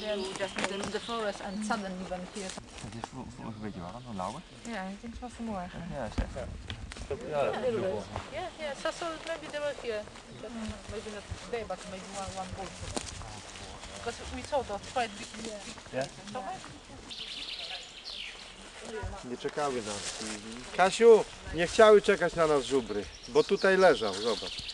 Yeah, just in the, forest and suddenly when hears. Het is een beetje warm, een lauwe. Yeah, I think so vanmorgen. Ja, zeg. Yeah, a little bit. Yeah, yeah. So, so maybe they were here. But maybe not today, but maybe one one boat. Because we saw the quite big. Yeah. Nie czekały na nas. Kasiu, nie chciały czekać na nas żubry, bo tutaj leżał, zobacz.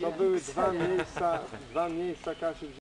To były dwa miejsca, dwa miejsca Kasiu,